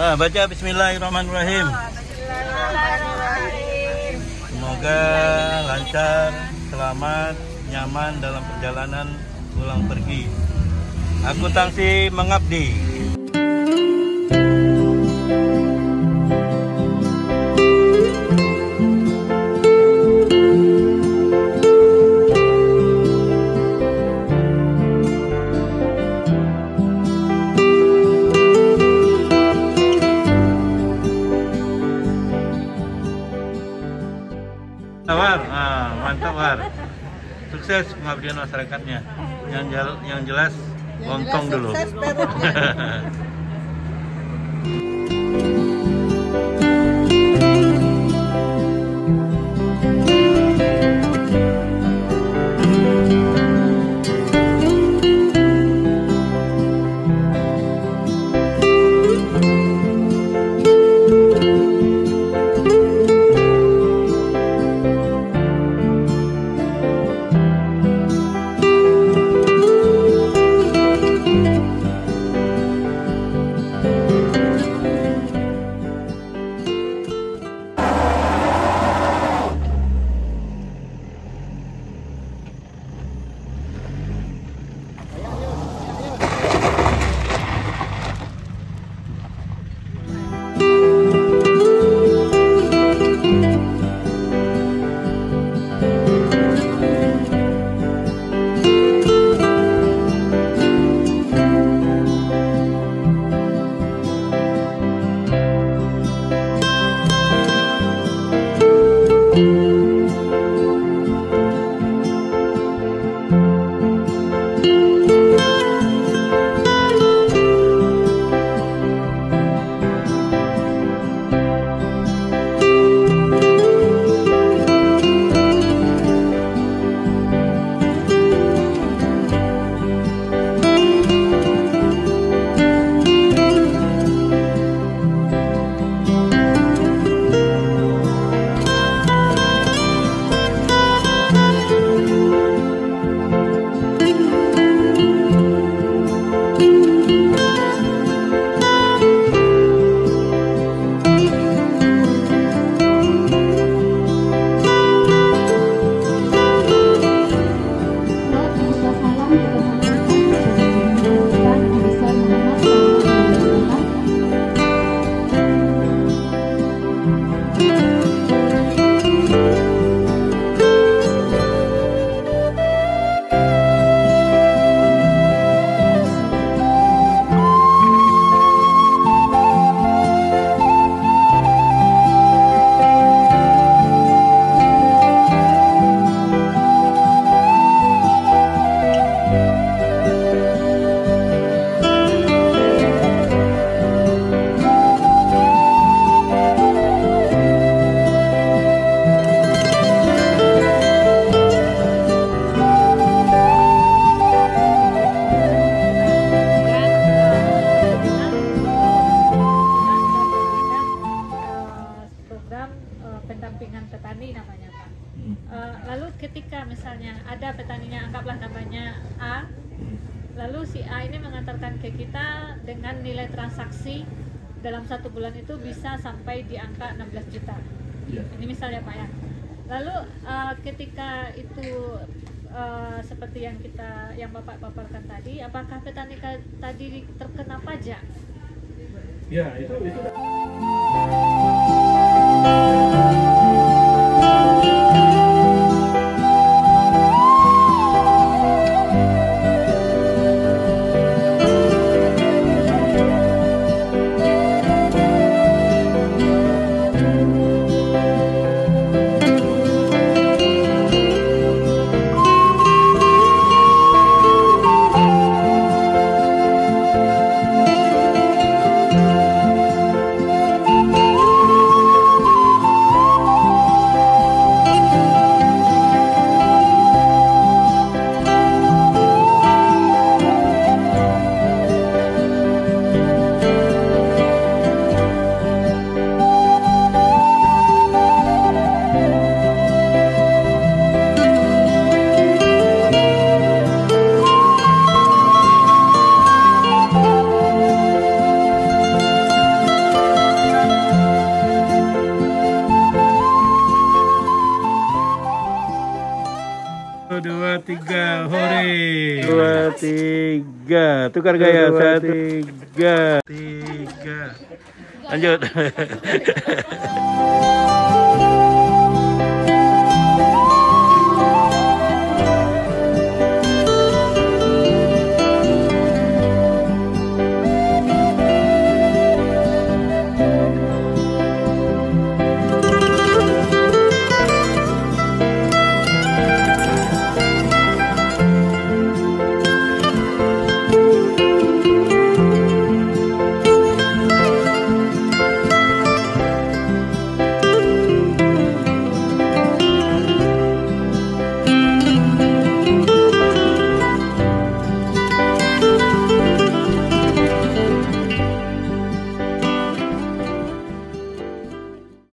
Ah, baca Bismillahirrahmanirrahim. Bismillahirrahmanirrahim. Semoga lancar, selamat, nyaman dalam perjalanan pulang pergi. Akuntansi mengabdi. War, ah, mantap War. Sukses pengabdian masyarakatnya. Yang jel- yang jelas lontong dulu. Sukses Eh, lalu ketika misalnya ada petaninya anggaplah namanya A, lalu si A ini mengantarkan ke kita dengan nilai transaksi dalam satu bulan itu bisa sampai di angka 16 juta. Ini misalnya Pak ya. Lalu eh, ketika itu eh, seperti yang kita yang Bapak paparkan tadi, apakah petani tadi terkena pajak? Ya, itu itu Dua, tiga, hore. Dua, tiga. Tukar gaya. Satu, tiga. Tiga. Lanjut.